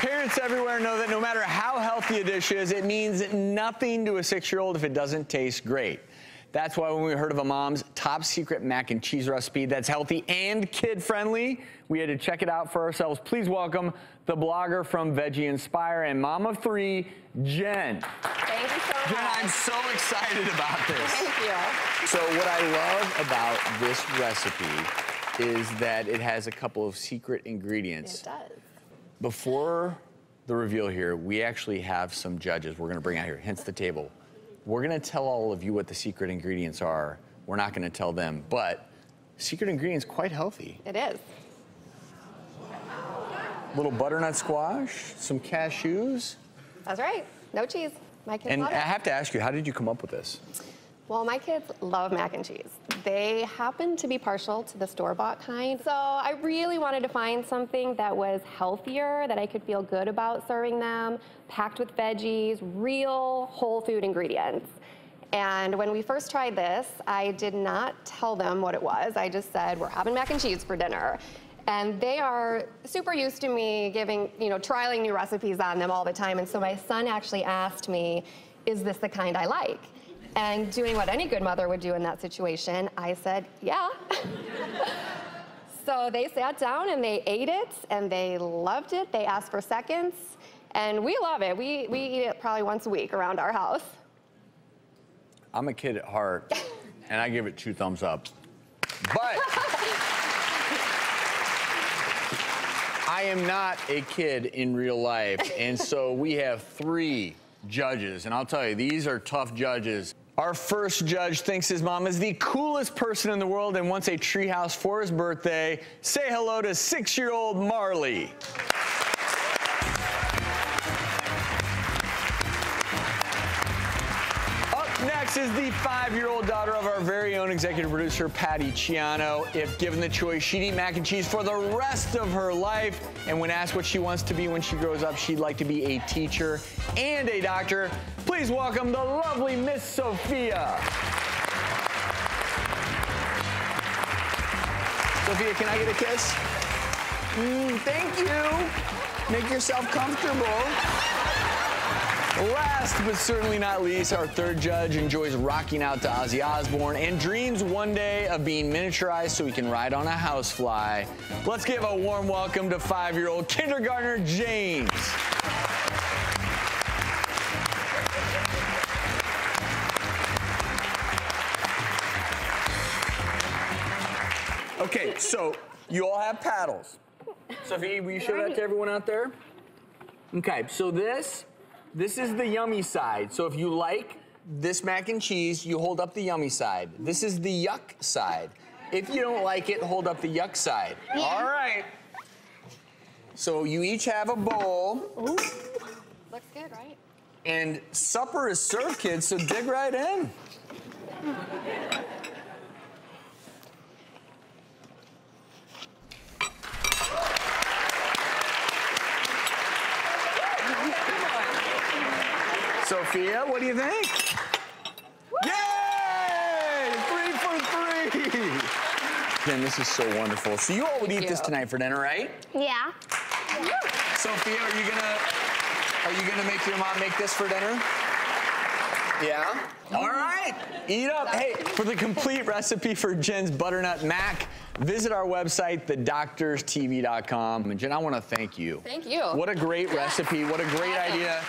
Parents everywhere know that no matter how healthy a dish is, it means nothing to a six-year-old if it doesn't taste great. That's why when we heard of a mom's top secret mac and cheese recipe that's healthy and kid friendly, we had to check it out for ourselves. Please welcome the blogger from Veggie Inspired and mom of three, Jen. Thank you so much. Jen, I'm so excited about this. Thank you. So what I love about this recipe is that it has a couple of secret ingredients. It does. Before the reveal here, we actually have some judges we're gonna bring out here, hence the table. We're gonna tell all of you what the secret ingredients are. We're not gonna tell them, but secret ingredients quite healthy. It is. Little butternut squash, some cashews. That's right. No cheese. My kids And I have to ask you, how did you come up with this? Well, my kids love mac and cheese. They happen to be partial to the store-bought kind. So I really wanted to find something that was healthier, that I could feel good about serving them, packed with veggies, real whole food ingredients. And when we first tried this, I did not tell them what it was. I just said, we're having mac and cheese for dinner. And they are super used to me giving, you know, trialing new recipes on them all the time. And so my son actually asked me, is this the kind I like? And doing what any good mother would do in that situation, I said, yeah. so they sat down and they ate it and they loved it. They asked for seconds. And we love it. We, we eat it probably once a week around our house. I'm a kid at heart, and I give it two thumbs up. But I am not a kid in real life, and so we have three judges, and I'll tell you, these are tough judges. Our first judge thinks his mom is the coolest person in the world and wants a treehouse for his birthday. Say hello to six-year-old Marley. Next is the five-year-old daughter of our very own executive producer, Patty Ciano. If given the choice, she'd eat mac and cheese for the rest of her life. And when asked what she wants to be when she grows up, she'd like to be a teacher and a doctor. Please welcome the lovely Miss Sophia. Sophia, can I get a kiss? Mm, thank you. Make yourself comfortable. Last but certainly not least, our third judge enjoys rocking out to Ozzy Osbourne and dreams one day of being miniaturized so he can ride on a housefly. Let's give a warm welcome to five-year-old kindergartner James. Okay, so you all have paddles. Sophie, will you show that to everyone out there? Okay, so this, this is the yummy side. So if you like this mac and cheese, you hold up the yummy side. This is the yuck side. If you don't like it, hold up the yuck side. All right. So you each have a bowl, Looks good, right? and supper is served, kids, so dig right in. Sophia, what do you think? Yay! Three for three! Jen, this is so wonderful. So you all would eat this tonight for dinner, right? Yeah. Sophia, are you gonna are you gonna make your mom make this for dinner? Yeah? All right. Eat up. Hey, for the complete recipe for Jen's butternut mac, visit our website, thedoctorstv.com. And Jen, I want to thank you. Thank you. What a great recipe. What a great idea.